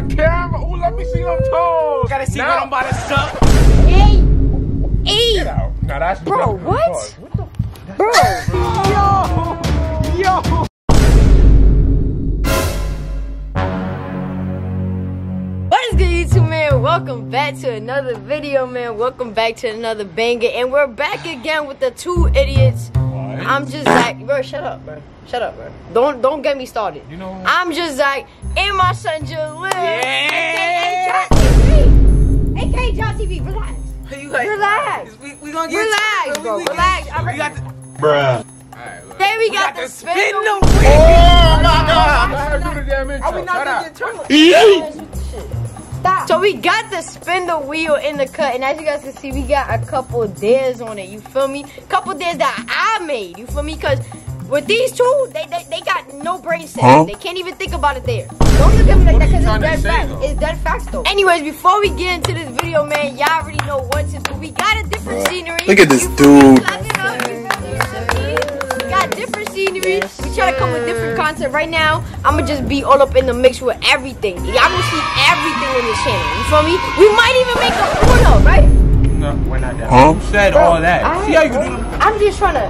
on camera. Ooh, let me see them toes. Gotta see Now- what I'm about to suck. Hey, hey, Get out. Now that's Bro, that's- what? the bro. Yo, yo. What is good, YouTube man? Welcome back to another video, man. Welcome back to another banger, and we're back again with the two idiots. I'm just like, bro, shut up, bro. Shut up, bro. Don't don't get me started. You know what? I'm just like, and my son Jalil. Yeah. AKA John TV. AKA John Relax. You like, Relax. We, we gonna get Relax, to bro. We, we Relax. Get, I we got the, Bruh. Then we, we got, got the the spin. spin the the- wheel. Oh my God! I heard you the damn intro. Are we not Shut gonna up. get turtle? Stop. So we got the spin the wheel in the cut, and as you guys can see, we got a couple of dares on it. You feel me? Couple dares that I made. You feel me? Cause with these two, they they, they got no brain cells. Huh? They can't even think about it there. Don't look at me like What that, cause it's dead say, facts. though? It's dead facts though. Anyways, before we get into this video, man, y'all already know what to do. We got a different scenery. Look at this You feel me? dude. Different scenery. we try to come with different content. Right now, I'ma just be all up in the mix with everything. Y'all gonna see everything on this channel. You feel me? We might even make a porno, right? No, we're not done. Huh? You said all that. See how you can do them? I'm just trying to.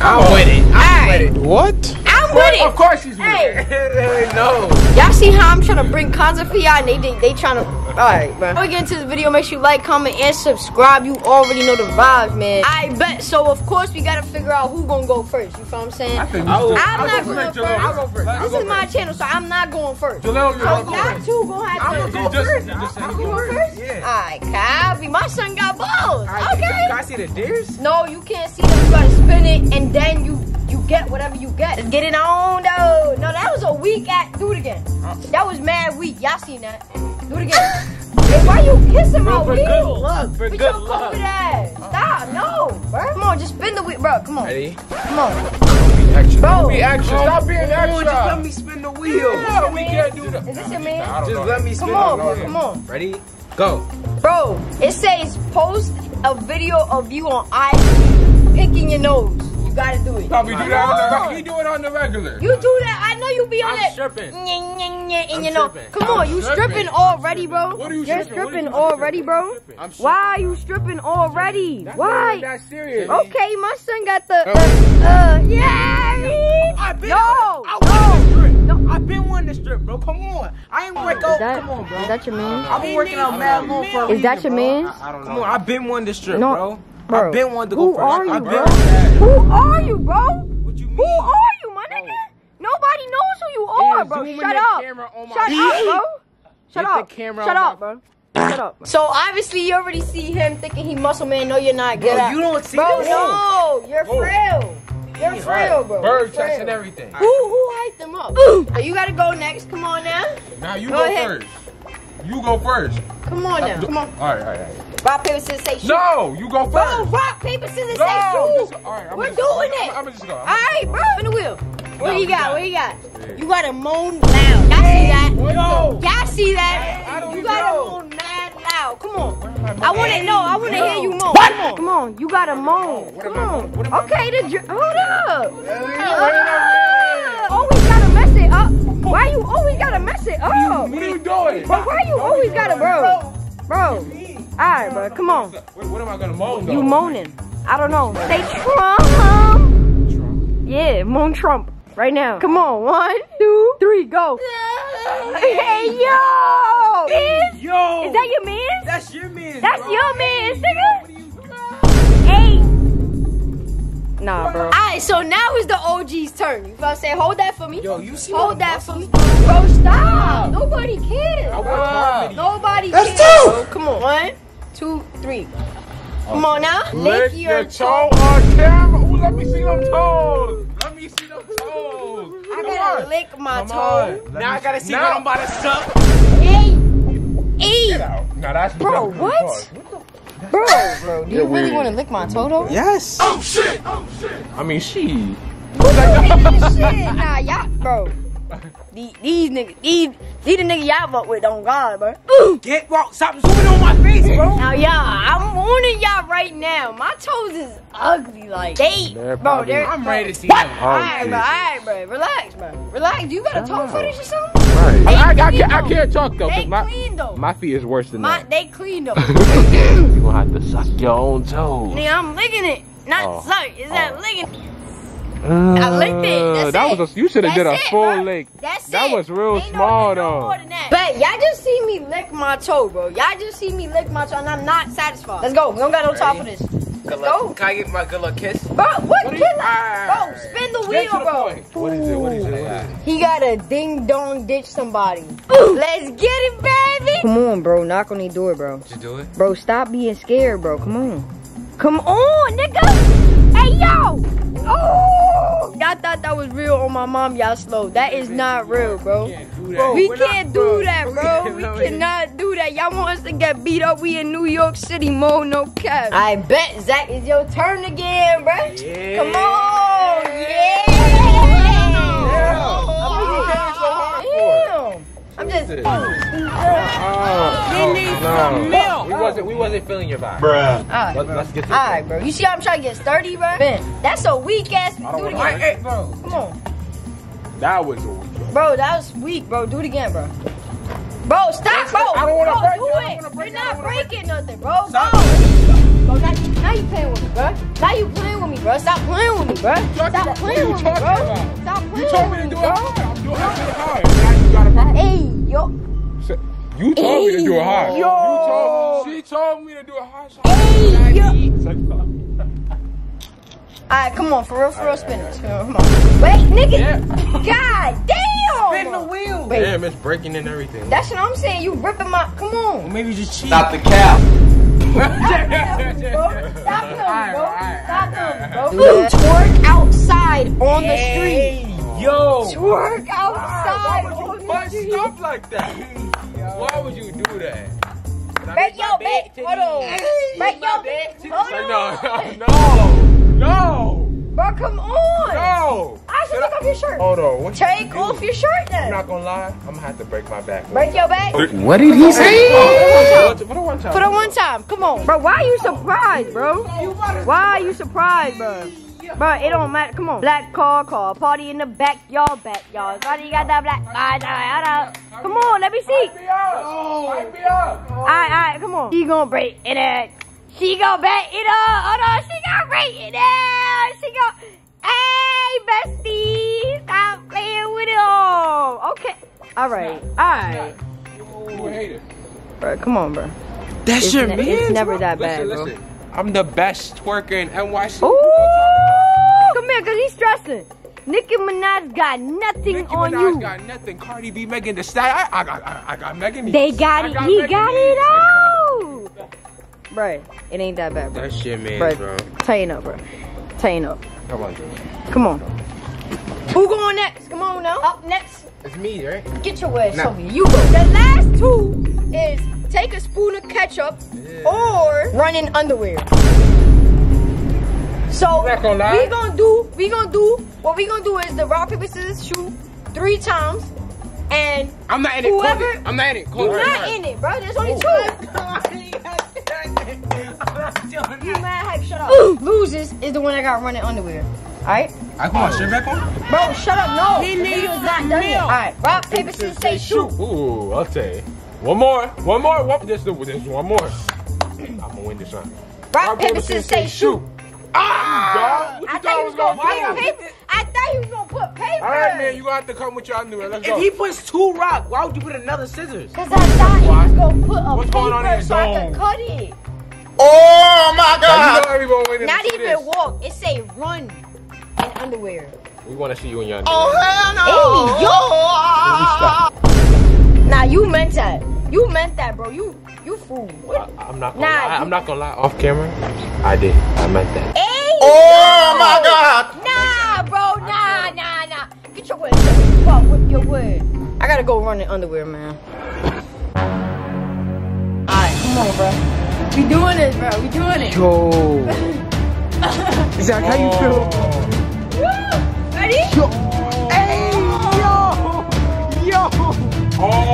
I'm with it. I'm Alright. with it. What? I'm with it. Of course she's with Hey. it. no. Y'all see how I'm trying to bring content for y'all and they they, they trying to alright bro. Before we get into the video, make sure you like, comment, and subscribe. You already know the vibes, man. I bet so of course we gotta figure out who gonna go first. You feel what I'm saying? I think I'll, I'm I'll not go going first. first. I'll go first. Let's This go is my channel, so I'm not going first. Jaleel, So you're going y'all first. two gonna have to You just- you just I'm you going first. first? Yeah. Alright, copy. My son got balls. Alright, Okay. Can I see the deers? No, you can't see them. You gotta spin it and then you you get whatever you get. Let's get it on though. No, that was a weak act. Do it again. That was mad weak. Y'all seen that? Do it again. Hey, why you kissing my For wheel? good luck. For With good your luck. Ass. Stop. No, bro. Come on, just spin the wheel, bro. Come on. Ready? Come on. Action. Bro. Be action. Stop being Oh, just let me spin the wheel. Yeah, we can't do that. Is this your man? I Just know. let me spin Come on, the bro. wheel. Come on. Ready? Go. Bro, it says post a video of you on IG picking your nose. You gotta do it. Stop, we do that on the regular. on. We do it on the regular. You do that. I know you be on I'm that. stripping. Nyeh, nyeh, nyeh, and I'm you know, stripping. come on, I'm you stripping. stripping already, bro. What are you You're stripping? What are stripping you already, bro. I'm stripping. Why are you stripping already? That's Why? not that serious. Okay, my son got the. Uh, uh, yeah. I've been, No, I wanted to strip. No, I've been wanting to strip, bro. Come on. I ain't work out. Come on, bro. is that your man? I've been working out mad long for a Is that reason, your man? I don't Come know. on, I've been wanting to strip, bro. Bro. I've been wanting to go Who first. are you, I've bro? been- Who are you, bro? What you mean? Who are you, my nigga? Nobody knows who you are, And bro. Shut up. camera on my Shut up, bro. Shut Get the up. camera Shut up, bro. Shut up. So obviously you already see him thinking he muscle man. No, you're not. Get Bro, out. you don't see Bro, this? no, you're Whoa. frail. You're frail, bro. Bird You're checks and everything. Who who hyped him up? So you gotta go next. Come on now. Now you Go go, ahead. first. You go first. Come on now. Come on. All right, all right, all right. Rock paper scissors say shoot. No, you go Bro, first. rock paper scissors No, say shoot. just- all right, I'm We're just- doing I'm- it. I'm just go. All right, bro. Spin the wheel. What No, you you got? got What it. you got? Yeah. You gotta moan loud. Y'all see that? Yo. Y'all see that? I don't you gotta moan mad loud. Come on. I wanna know. I wanna hear you moan. Come on. Come on. You gotta moan. Come on. moaning? What am I Okay, the dr- hold up. Why you always gotta mess it up? What are you doing? But why you always gotta, bro? Bro. Alright, bro. Come on. What, what am I gonna moan though? You moaning. I don't know. Say Trump. Yeah, moan Trump. Right now. Come on. One, two, three, go. Hey, yo! Yo. Is that your man? That's your man. That's bro. your man, nigga. Hey. Nah, bro. Alright, so now it's the OG's turn. You know what I'm saying? Hold that for me. Yo, you see Hold that for me. Bro, stop. Nobody cares. I work hard. video. Nobody That's cares. two. bro. Come on. One, two, three. Come on now. Lick your toe on camera. Ooh, let me see them toes. Let me see them toes. I gotta lick my Come toe. on. Now me I gotta see now- what I'm about to suck. Hey. Get Hey. out. Now that's Bro, that's- what? Pause. Bro, bro, do you You're really weird. want to lick my toe though? Yes. Oh shit, oh shit. I mean, she. Shit, nah, y'all, bro. These, these niggas, these, these the niggas y'all fuck with on God, bro. Ooh. Get well, stop zooming on my face, bro. Now, y'all, I'm warning y'all right now. My toes is ugly, like they, They're bro. They're. I'm ready to see All them. right, bro. All right, bro. Relax, bro. Relax. You got a toe fetish or something? Bro, Alright. I, I, I, can't, I can't talk though, They my, clean though. my feet is worse than My, that. they clean though. You gonna have to suck your own toes. Nigga, I'm licking it. Not Oh. suck. Is that Oh. Licking? I licked it. That's that it. was a, you should have did a it, full bro. lick. That's that it. was real Ain't small ain't no though. more than that. But y'all just see me lick my toe, bro. Y'all just see me lick my toe, and I'm not satisfied. Let's go. We don't got no time for this. Let's go. Can I get my good luck kiss? Bro, what, What are you- killer? Ah. Bro, spin the wheel, to the bro. point. What is it? What is it? What is? He got a ding dong ditch somebody. Let's get it, baby. Come on, bro. Knock on the door, bro. Did you do it? Bro, stop being scared, bro. Come on. Come on, nigga. Hey, yo. My mom. Y'all slow. That is not real, bro. Bro, We can't do that, we bro. can't- We cannot do that. Y'all want us to get beat up? We in New York City mo, no cap. I bet Zack it's your turn again, bro. Yeah. Come on, yeah. Damn. I'm just. Oh, oh need no. some milk. We wasn't, we wasn't feeling your vibe. Alright, Let, bro. let's get to Alright, bro. You see how I'm trying to get sturdy, bro? Ben, that's a weak ass. don't it again. Hey, bro. Come on. That was a week. Bro, that was weak, bro. Do it again, bro. Bro, stop, bro. I don't wanna break do it. I don't it. wanna break You're. Not break breaking nothing, bro. Stop. Bro, bro now, now you playing with me, bro. Now you playing with me, bro. Stop playing with me, bro. Stop playing with me, bro. Stop playing You told me to do it hard. I'm doing it hard. Now you got a problem. Hey, yo. You told me to do it hard. Yo. You told, she told me to do it hard. so- Hey, yo. All Alright, come on, for real, for real, spin it. Come on. Wait, nigga. Yeah. God damn. Spin the wheel. Wait. Damn, it's breaking and everything. That's what I'm saying. You ripping my. Come on. Maybe just cheat. Stop the cap. bro. Stop him, bro. Stop him, bro. Twerk outside on the street. Yo. Twerk outside Why would on you the butt street. stuff like that? Why would you do that? Break your back. Hold on. Break your back. Hold Like, no, no, no, Bro, come on. no. I should take off your shirt. Hold on. What you Take do? off your shirt I'm not gonna lie. I'm gonna have to break my back. Break your back. What did he say? Put the one time. Put the one time. Come on. Bro, why are you surprised, bro? Why are you surprised, bro? Bro, it don't matter. Come on. Black car, car. Party in the back, backyard. Why do you got that black? I know, I know. Come on, let me see. Hype me up. Hype. Alright, alright, come on. She gonna break it up. She gonna break it up. Hold on, she gonna break it up. She gonna. Hey, bestie, stop playing with it all. Okay. Alright, alright. You a. Bro, come on, bro. That's It's, your man. it's never that Listen, bad, bro. I'm the best twerker in NYC. Ooh! Come here, cause he's stressing. Nicki Minaj got nothing Nicki on Minaj you. got nothing. Cardi B, Megan Thee Stallion. I, I got, I, I got Megan. they got I it. he Megan got it all. Bro, it ain't that bad, bro. That's your man, Bro, bro. tighten up, bro. Tighten up. Come on, dude. Come on. Who going next? Come on now. Up next. It's me, right? Get your ass Nah. over here. You. The last two is take a spoon of ketchup or run in underwear. So gonna we gonna do we gonna do what we gonna do is the rock paper scissors shoot three times and I'm not in it. Whoever- I'm not in it. Close you're it. not in it, bro. There's only oh two. You mad hype? Shut up. Loses is the one that got running underwear. All right, I put my shirt back on? bro. Shut up. No, He the needs video's not some done yet. milk. All right, rock paper scissors say shoot. Ooh, I'll tell you. One more. One more. One, just, just one more. I'm gonna win this one. Rock paper scissors say shoot. Ah! What I you thought you was gonna gonna put paper. I thought you was gonna put paper. All right, man. You gonna have to come with your underwear. Let's If go. he puts two rock, why would you put another scissors? Cause I thought he was gonna put a What's going on paper in so I your could cut it. Oh my Now, God. you know everyone. Not see even this. walk. It say run in underwear. We want to see you in your underwear. Oh hell no. Hey, yo. Nah, you meant that. You meant that, bro. You you fool. What? I, am not gonna Nah, lie. I'm not gonna lie. Off camera, I did. I meant that. Hey. Oh my God. Nah, bro. Nah, nah, nah. Get your word. Fuck with your word. I gotta go run in underwear, man. Alright, come on, bro. We doing it, bro. We doing it. Yo. Zack, how you feel? Woo! Ready? Yo. Hey, yo. Yo. Oh.